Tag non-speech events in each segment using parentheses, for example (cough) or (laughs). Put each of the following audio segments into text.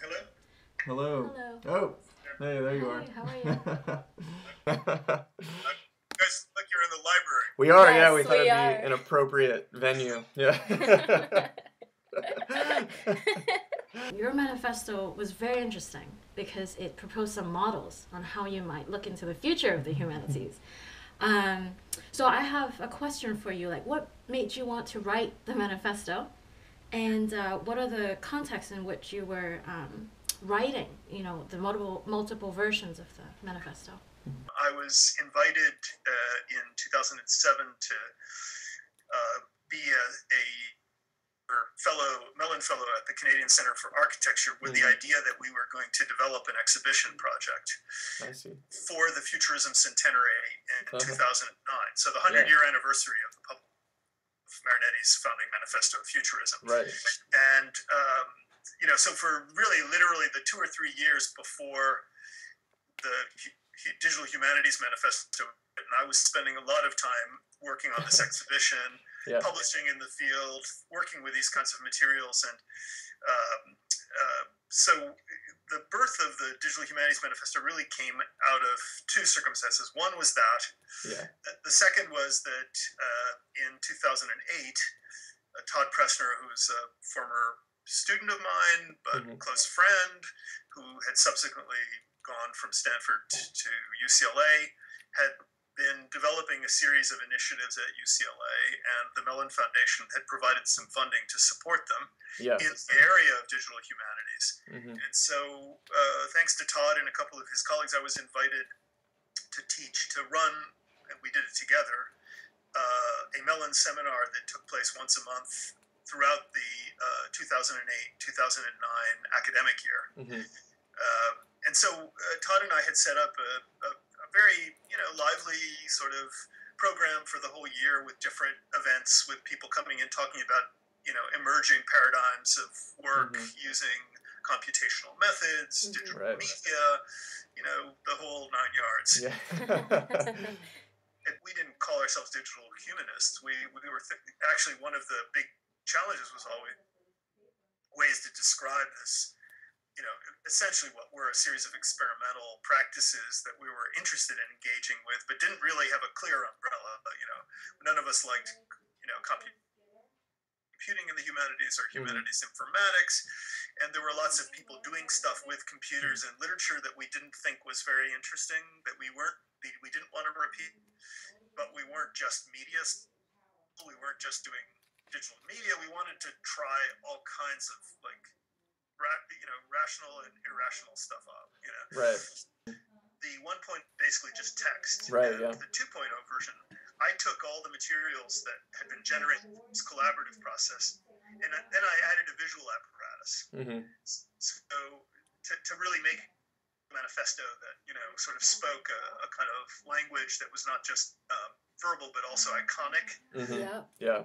Hello? Hello. Hello. Oh, hey, there you Hi, are. how are you? (laughs) You guys look you're in the library. we are, yeah. We thought we it'd are. be an appropriate venue. Yeah. (laughs) Your manifesto was very interesting because it proposed some models on how you might look into the future of the humanities. Um, so I have a question for you. Like, what made you want to write the manifesto, and uh, what are the contexts in which you were um, writing? You know, the multiple multiple versions of the manifesto. I was invited uh, in 2007 to uh, be a, a or fellow Mellon Fellow at the Canadian Centre for Architecture with the Mhm. idea that we were going to develop an exhibition project for the Futurism Centenary in Uh-huh. 2009. So the 100 Yeah. year anniversary of the pub- of Marinetti's founding manifesto of futurism. Right. and um, you know so for really literally the two or three years before the digital humanities manifesto and i was spending a lot of time working on this (laughs) exhibition Yeah. publishing in the field working with these kinds of materials and um, uh, so the birth of the digital humanities manifesto really came out of two circumstances one was that Yeah. the second was that uh, in 2008, uh, Todd Presner, who's a former student of mine but Mhm. close friend, who had subsequently gone from Stanford to UCLA, had been developing a series of initiatives at UCLA, and the Mellon Foundation had provided some funding to support them Yeah. in the area of digital humanities. hmm And so, uh, thanks to Todd and a couple of his colleagues, I was invited to teach, to run, and we did it together, uh, a Mellon seminar that took place once a month throughout the uh, 2008 2009 academic year. hmm Uh, and so, uh, Todd and I had set up a, a very you know lively sort of program for the whole year with different events, with people coming in talking about you know emerging paradigms of work Mhm. using computational methods, Mhm. digital Right. media, you know the whole nine yards. Yeah. (laughs) We didn't call ourselves digital humanists. We we were th- actually one of the big challenges was always ways to describe this. You know, essentially what were a series of experimental practices that we were interested in engaging with, but didn't really have a clear umbrella. But, You know, none of us liked, you know, compu- computing in the humanities or mm-hmm. humanities informatics, and there were lots of people doing stuff with computers mm-hmm. and literature that we didn't think was very interesting, that we weren't, we didn't want to repeat but we weren't just media. We weren't just doing digital media. We wanted to try all kinds of like, ra- you know, rational and irrational stuff up. You know, right. the one point basically just text. Right, And yeah. The 2.0 version, I took all the materials that had been generated in this collaborative process, and then I added a visual apparatus. Mm-hmm. So to, to really make a manifesto that you know sort of spoke a, a kind of language that was not just um, verbal but also iconic. hmm yeah. Yeah.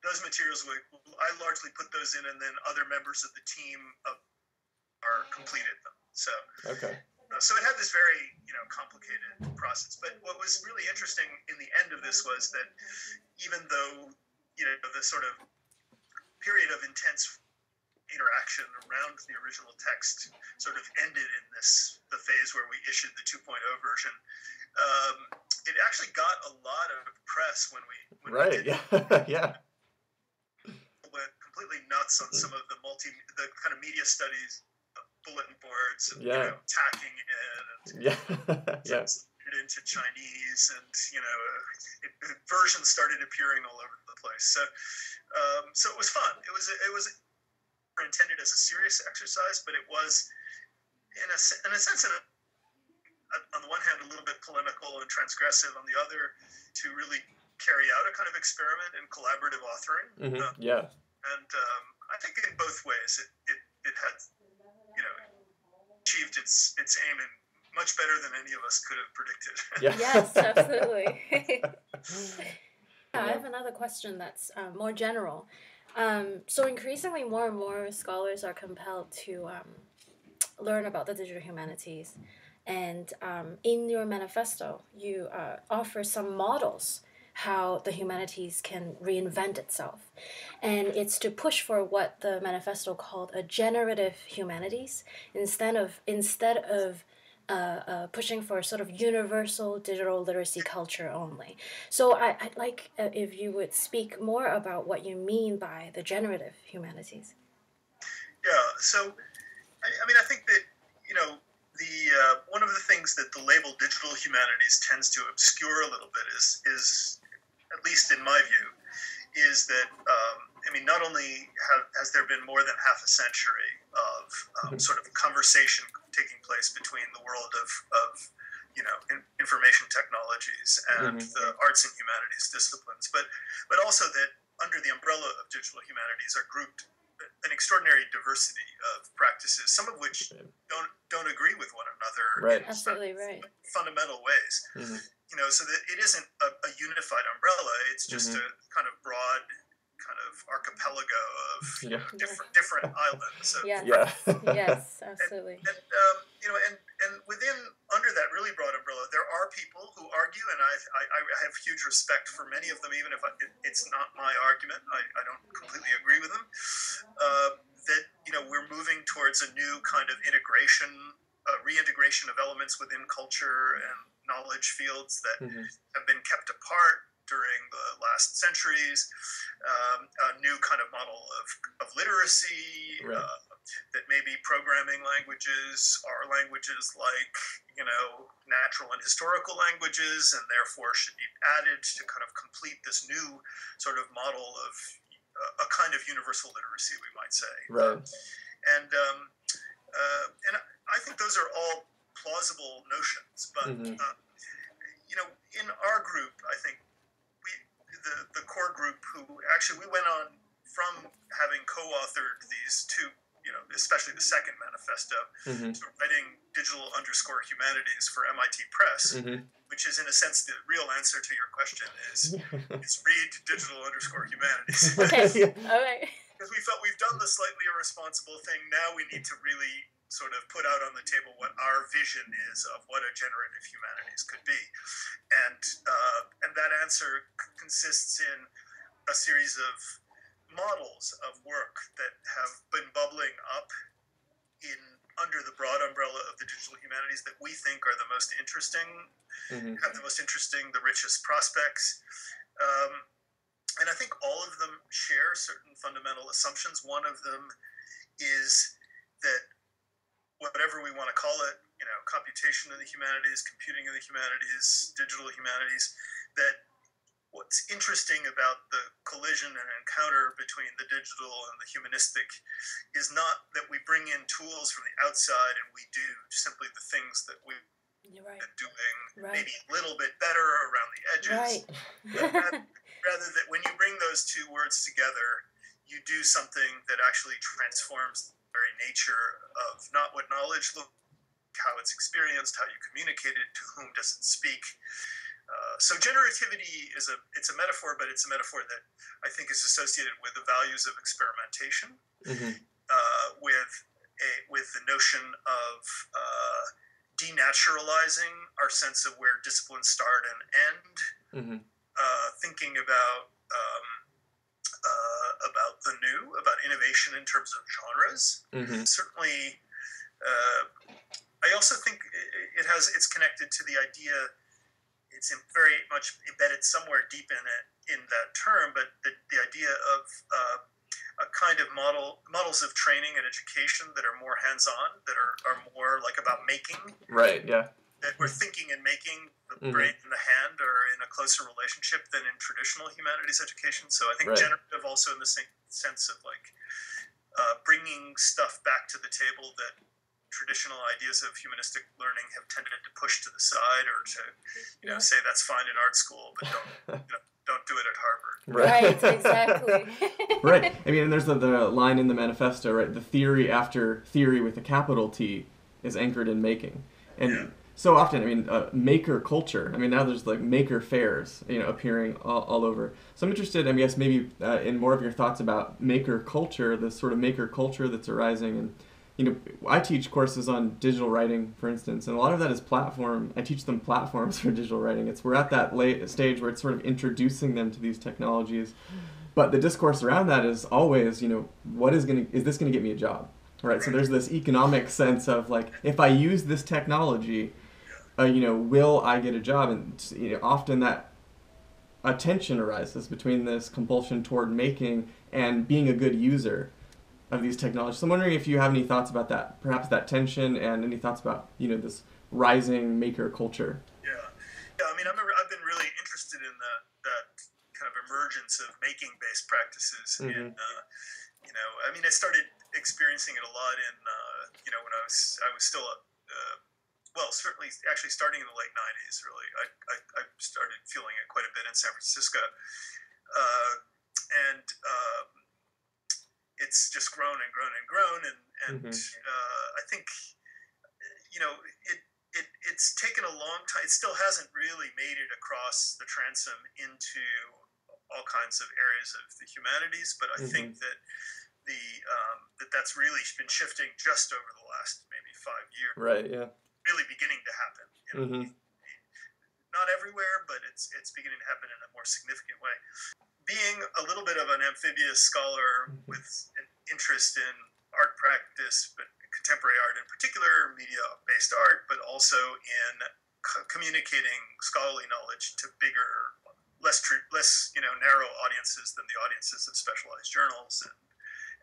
Those materials, we, I largely put those in, and then other members of the team are completed them. So. Okay. Uh, so it had this very you know complicated process but what was really interesting in the end of this was that even though you know the sort of period of intense interaction around the original text sort of ended in this the phase where we issued the 2.0 version um, it actually got a lot of press when we when we Right. did (laughs) Yeah. yeah. Completely nuts on some of the multi the kind of media studies uh, bulletin boards and Yeah. you know tagging it and Yeah. (laughs) yeah. into Chinese, and you know, uh, it, it, versions started appearing all over the place. So, um, so it was fun. It was it was intended as a serious exercise, but it was in a in a sense, in a, on the one hand, a little bit polemical and transgressive. On the other, to really carry out a kind of experiment in collaborative authoring. hmm Uh, Yeah. And um, I think in both ways, it, it, it had, you know, achieved its its aim in much better than any of us could have predicted. Yeah. (laughs) Yes, absolutely. Yeah. (laughs) (laughs) I have another question that's um, more general. Um, so increasingly, more and more scholars are compelled to um, learn about the digital humanities, and um, in your manifesto, you uh, offer some models how the humanities can reinvent itself. And it's to push for what the manifesto called a generative humanities instead of instead of uh, uh, pushing for a sort of universal digital literacy culture only. So I, would like uh, if you would speak more about what you mean by the generative humanities. Yeah, so I, I mean, I think that you know the uh, one of the things that the label digital humanities tends to obscure a little bit is is at least in my view is that um, I mean not only have, has there been more than half a century of um, mm-hmm. sort of conversation taking place between the world of, of you know in, information technologies and mm-hmm. the arts and humanities disciplines, but but also that under the umbrella of digital humanities are grouped an extraordinary diversity of practices, some of which don't don't agree with one another. Right. Absolutely right. Fundamental ways. Mm-hmm. You know, so that it isn't a, a unified umbrella. It's just mm-hmm. a kind of broad kind of archipelago of yeah. different different islands. Of, yeah. yeah. yes, (laughs) absolutely. And, and um, you know, and and within under that really broad umbrella, there are people who argue, and I I, I have huge respect for many of them, even if I, it, it's not my argument. I, I don't completely agree with them. Uh, that you know we're moving towards a new kind of integration, uh, reintegration of elements within culture and knowledge fields that mm-hmm. have been kept apart during the last centuries, um, a new kind of model of, of literacy right. uh, that maybe programming languages are languages like, you know, natural and historical languages, and therefore should be added to kind of complete this new sort of model of uh, a kind of universal literacy, we might say. Right. And, um, uh, and I think those are all plausible notions, but. Mm-hmm. Uh, you know, in our group, I think the, the core group who actually we went on from having co-authored these two you know especially the second manifesto mm-hmm. to writing digital underscore humanities for mit press mm-hmm. which is in a sense the real answer to your question is (laughs) is read digital underscore humanities. Okay. (laughs) All right. Because we felt we've done the slightly irresponsible thing. Now we need to really sort of put out on the table what our vision is of what a generative humanities could be, and uh, and that answer consists in a series of models of work that have been bubbling up in under the broad umbrella of the digital humanities that we think are the most interesting, mm-hmm. have the most interesting, the richest prospects. Um, and I think all of them share certain fundamental assumptions. One of them is that whatever we want to call it, you know, computation in the humanities, computing in the humanities, digital humanities, that what's interesting about the collision and encounter between the digital and the humanistic is not that we bring in tools from the outside and we do simply the things that we've right. been doing right. maybe a little bit better around the edges. Right. rather, rather that when you bring those two words together, you do something that actually transforms very nature of not what knowledge looks how it's experienced, how you communicate it, to whom does it speak. Uh, so generativity is a it's a metaphor, but it's a metaphor that I think is associated with the values of experimentation, mm-hmm. uh, with a with the notion of uh, denaturalizing our sense of where disciplines start and end, mm-hmm. Uh, thinking about about the new, about innovation in terms of genres. Mm-hmm. Certainly, uh, I also think it has it's connected to the idea. It's very much embedded somewhere deep in it in that term, but the, the idea of uh, a kind of model models of training and education that are more hands-on, that are, are more like about making. Right. Yeah that we're thinking and making the mm-hmm. brain and the hand are in a closer relationship than in traditional humanities education. So I think right. generative also in the same sense of like uh, bringing stuff back to the table that traditional ideas of humanistic learning have tended to push to the side or to you know say that's fine in art school but don't (laughs) you know, don't do it at Harvard. Right, right (laughs) exactly. (laughs) right. I mean, and there's the, the line in the manifesto, right? The theory after theory with a capital T is anchored in making. And yeah so often. I mean, uh, maker culture. I mean, now there's like maker fairs, you know, appearing all, all over. So I'm interested, I guess, maybe uh, in more of your thoughts about maker culture, this sort of maker culture that's arising, and you know, I teach courses on digital writing, for instance, and a lot of that is platform. I teach them platforms for digital writing. It's we're at that late stage where it's sort of introducing them to these technologies, but the discourse around that is always, you know, what is gonna is this gonna get me a job, right? So there's this economic sense of like, if I use this technology, uh, you know, will I get a job? And you know, often that a tension arises between this compulsion toward making and being a good user of these technologies. So I'm wondering if you have any thoughts about that, perhaps that tension, and any thoughts about you know this rising maker culture. Yeah, yeah. I mean, I I've been really interested in the, that kind of emergence of making-based practices, Mhm. and uh, you know, I mean, I started experiencing it a lot in uh, you know when I was I was still uh, well, certainly actually starting in the late '90s. Really, I, I, I started feeling it quite a bit in San Francisco, uh, and um, it's just grown and grown and grown, and and Mhm. uh, I think you know it. It, it's taken a long time. It still hasn't really made it across the transom into all kinds of areas of the humanities, but I think that the um, that that's really been shifting just over the last maybe five years, Right. Yeah. Really beginning to happen. You know, Mhm. Not everywhere, but it's it's beginning to happen in a more significant way. Being a little bit of an amphibious scholar Mhm. with an interest in art practice, but contemporary art in particular, media-based art, but also in co- communicating scholarly knowledge to bigger, less tr- less you know narrow audiences than the audiences of specialized journals and,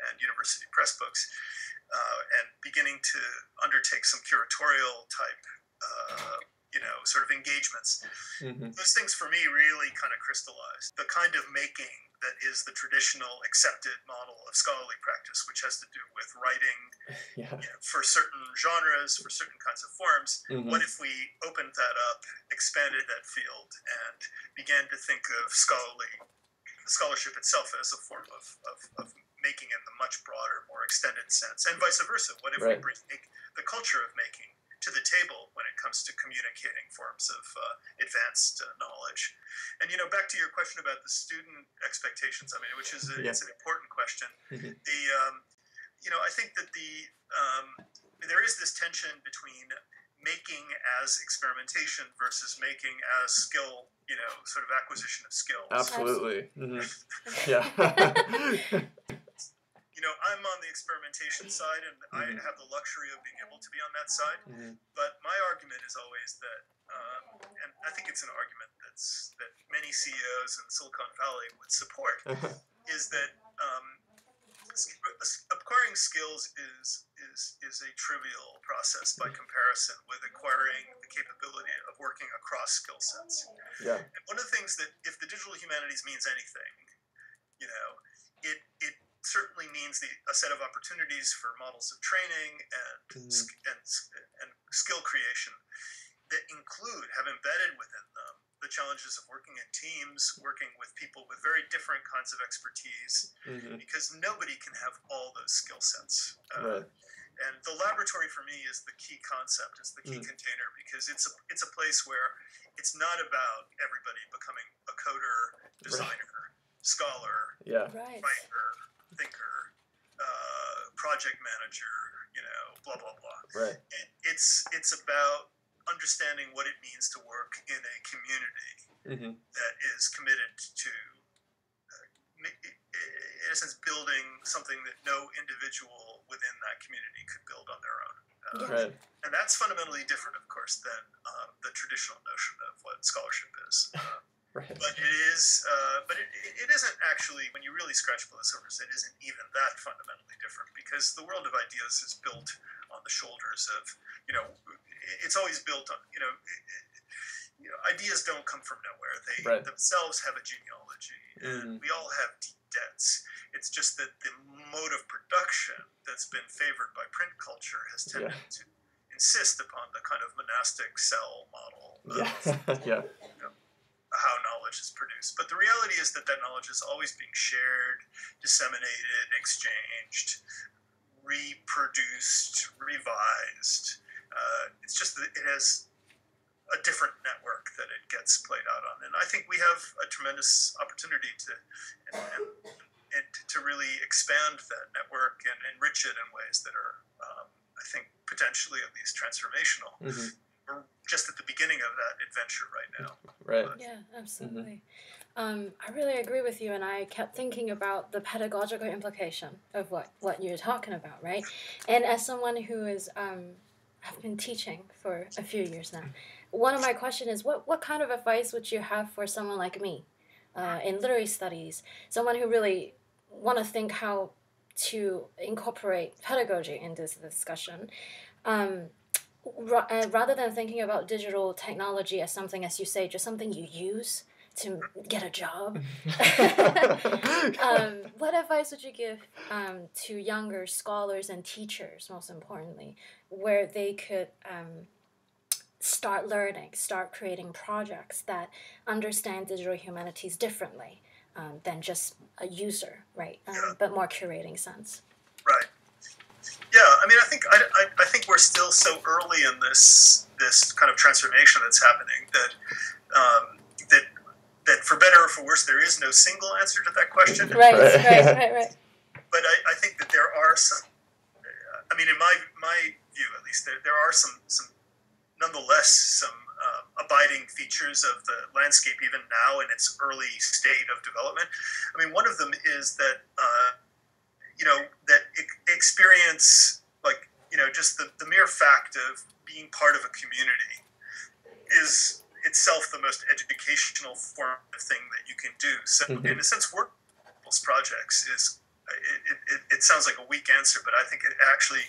and university press books, uh, and beginning to undertake some curatorial type, uh, you know, sort of engagements. Mhm. Those things for me really kind of crystallized the kind of making that is the traditional accepted model of scholarly practice, which has to do with writing (laughs) Yeah. you know, for certain genres, for certain kinds of forms. Mhm. What if we opened that up, expanded that field, and began to think of scholarly scholarship itself as a form of, of, of making in the much broader, more extended sense, and vice versa? What if we bring the culture of making to the table when it comes to communicating forms of uh, advanced uh, knowledge? And you know, back to your question about the student expectations. I mean, which is a, Yeah. it's an important question. Mhm. The um, you know, I think that the um, there is this tension between making as experimentation versus making as skill, you know, sort of acquisition of skills. Absolutely. Mhm. (laughs) Yeah. (laughs) You know, I'm on the experimentation side and I Mhm. have the luxury of being able to be on that side. Mhm. But my argument is always that, um, and I think it's an argument that's that many CEOs in Silicon Valley would support, is that um, acquiring skills is is is a trivial process by comparison with acquiring the capability of working across skill sets. yeah. And one of the things that if the digital humanities means anything, you know, it it certainly means the, a set of opportunities for models of training and sk- and and skill creation that include have embedded within them the challenges of working in teams, working with people with very different kinds of expertise, Mhm. because nobody can have all those skill sets. Uh, Right. And the laboratory for me is the key concept, is the key Mm. container, because it's a it's a place where it's not about everybody becoming a coder, designer, scholar, Yeah. Right. writer, thinker, uh, project manager, you know, blah blah blah. Right. It, it's it's about understanding what it means to work in a community Mhm. that is committed to, uh, ma- in essence, building something that no individual within that community could build on their own. Uh, Yeah. Right. And that's fundamentally different, of course, than um, the traditional notion of what scholarship is. Uh, Right. but it is, uh, but it, it isn't actually, when you really scratch below the surface, it isn't even that fundamentally different because the world of ideas is built on the shoulders of, you know, it's always built on, you know, you know, ideas don't come from nowhere. They Right. themselves have a genealogy, and Mhm. we all have deep debts. It's just that the mode of production that's been favored by print culture has tended Yeah. to insist upon the kind of monastic cell model of Yeah. (laughs) yeah. How knowledge is produced. But the reality is that that knowledge is always being shared, disseminated, exchanged, reproduced, revised. Uh, it's just that it has a different network that it gets played out on, and I think we have a tremendous opportunity to and, and, and to really expand that network and enrich it in ways that are um, I think, potentially at least transformational. Mhm. We're just at the beginning of that adventure right now. Right. Yeah, absolutely. Um, I really agree with you, and I kept thinking about the pedagogical implication of what, what you're talking about, right? And as someone who is, um, have been teaching for a few years now, one of my questions is what, what kind of advice would you have for someone like me uh, in literary studies, someone who really want to think how to incorporate pedagogy in this discussion? Um, ra- uh, rather than thinking about digital technology as something, as you say, just something you use to get a job. (laughs) um, what advice would you give um, to younger scholars and teachers, most importantly, where they could um, start learning, start creating projects that understand digital humanities differently um, than just a user, right? Um, but more curating sense. Right. Yeah, I mean, I think I, I, I think we're still so early in this this kind of transformation that's happening that um, that that for better or for worse, there is no single answer to that question. Right, right, (laughs) right, right. But I, I think that there are some. I mean, in my my view, at least, there, there are some some nonetheless some uh, abiding features of the landscape even now in its early state of development. I mean, one of them is that uh, you know that experience, like you know, just the, the mere fact of being part of a community is itself the most educational form of thing that you can do. So, Mhm. in a sense, work people's projects is. It, it, it, it sounds like a weak answer, but I think it actually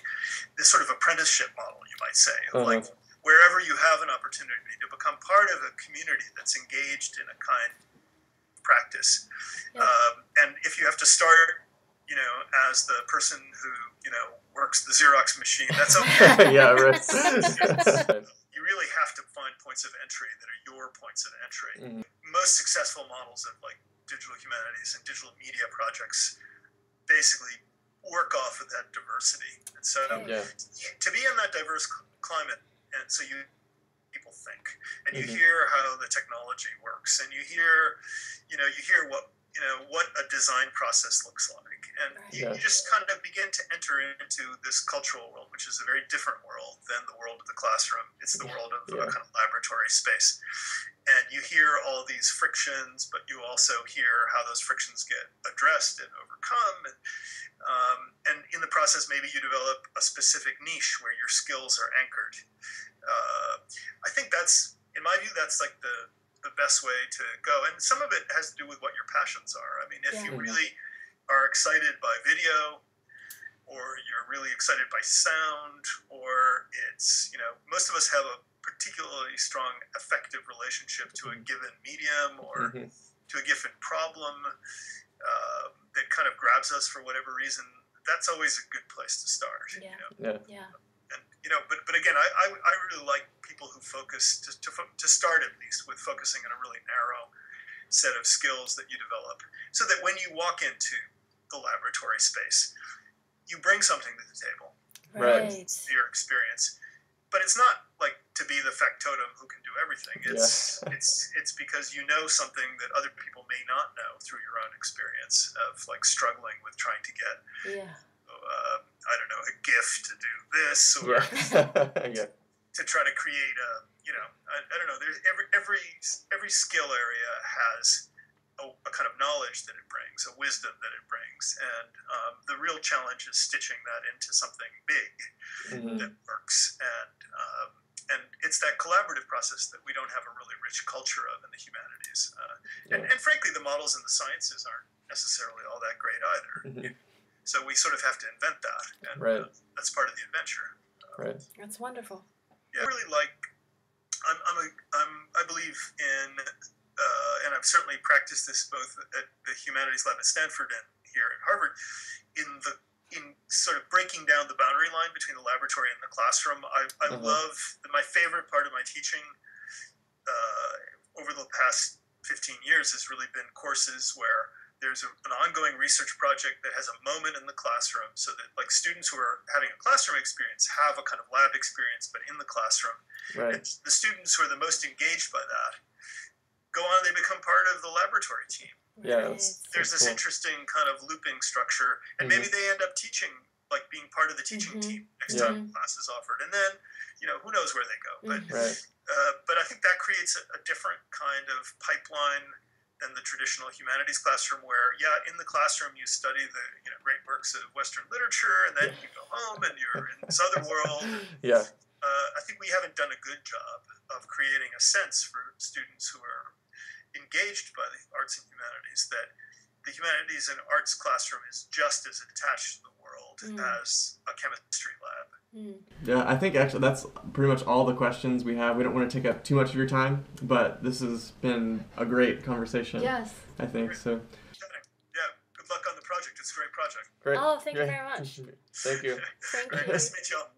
this sort of apprenticeship model, you might say, Uh-huh. like wherever you have an opportunity to become part of a community that's engaged in a kind of practice. Yeah. Um, and if you have to start, you know, as the person who, you know, works the Xerox machine, that's (laughs) okay. (laughs) yeah, right. (laughs) you really have to find points of entry that are your points of entry. Mhm. Most successful models of like digital humanities and digital media projects basically work off of that diversity. And so yeah. to be in that diverse cl- climate, and so you people think, and you Mhm. hear how the technology works, and you hear, you know, you hear what you know what a design process looks like, and you, Yeah. you just kind of begin to enter into this cultural world, which is a very different world than the world of the classroom. It's the world of Yeah. a kind of laboratory space, and you hear all these frictions, but you also hear how those frictions get addressed and overcome, and um, and in the process, maybe you develop a specific niche where your skills are anchored. Uh, I think that's, in my view, that's like the the best way to go. And some of it has to do with what your passions are. I mean, if you really are excited by video, or you're really excited by sound, or it's you know, most of us have a particularly strong affective relationship to a given medium or Mhm. to a given problem uh, that kind of grabs us for whatever reason, that's always a good place to start. Yeah. You know? Yeah. Yeah. And you know, but but again, I, I, I really like people who focus to, to to start at least with focusing on a really narrow set of skills that you develop, so that when you walk into the laboratory space, you bring something to the table, Right. Right. your experience. But it's not like to be the factotum who can do everything. It's Yeah. (laughs) it's it's because you know something that other people may not know through your own experience of like struggling with trying to get Yeah. uh, I don't know a gift to do this or Yeah. (laughs) yeah. To try to create a you know I, I don't know there's every every every skill area has a, a kind of knowledge that it brings a wisdom that it brings and um, the real challenge is stitching that into something big Mhm. that works and um, and it's that collaborative process that we don't have a really rich culture of in the humanities uh, and, Yeah. and frankly the models in the sciences aren't necessarily all that great either Mhm. so we sort of have to invent that and Right. uh, that's part of the adventure Right. That's wonderful. Yeah, I really like. I'm, I'm, a, I'm I believe in, uh, and I've certainly practiced this both at the humanities lab at Stanford and here at Harvard, in the in sort of breaking down the boundary line between the laboratory and the classroom. I, I Mhm. love my favorite part of my teaching uh, over the past 15 years has really been courses where there's a, an ongoing research project that has a moment in the classroom so that like students who are having a classroom experience have a kind of lab experience but in the classroom Right. and the students who are the most engaged by that go on they become part of the laboratory team Yeah, Right. that's- there's this cool. interesting kind of looping structure and Mhm. maybe they end up teaching like being part of the teaching Mhm. team next Yeah. time class is offered, and then you know who knows where they go. But Mhm. Right. uh, but I think that creates a, a different kind of pipeline than the traditional humanities classroom, where yeah, in the classroom you study the you know great works of Western literature, and then you go home and you're in this other world. (laughs) Yeah. Uh, I think we haven't done a good job of creating a sense for students who are engaged by the arts and humanities that the humanities and arts classroom is just as attached to the world Mm. as a chemistry lab. Mm. Yeah, I think actually that's pretty much all the questions we have. We don't want to take up too much of your time, but this has been a great conversation. Yes. I think so. Yeah, good luck on the project. It's a great project. Great. Oh, thank you very much. (laughs) (laughs) Thank you. Thank Great. you. Nice to meet you all.